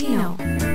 Latino.